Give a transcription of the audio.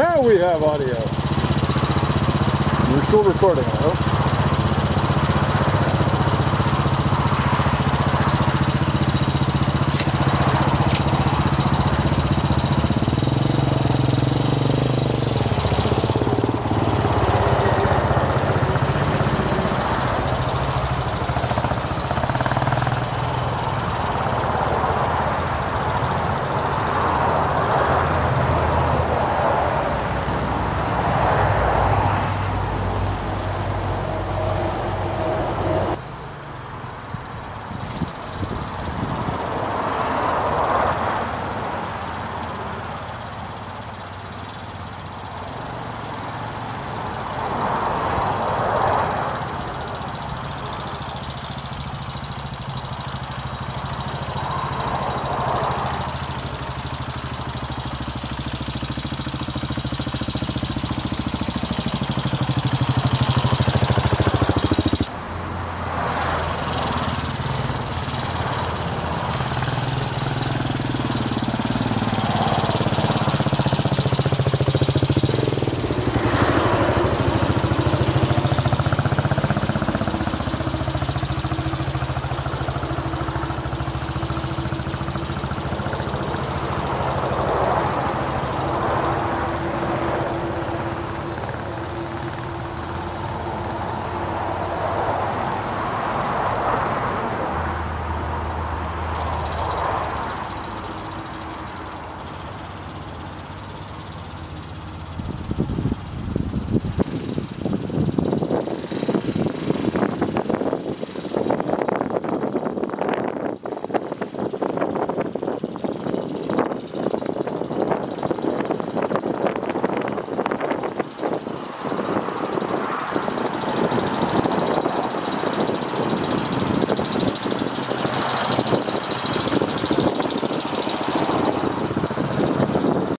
Now we have audio. We're still recording, I hope.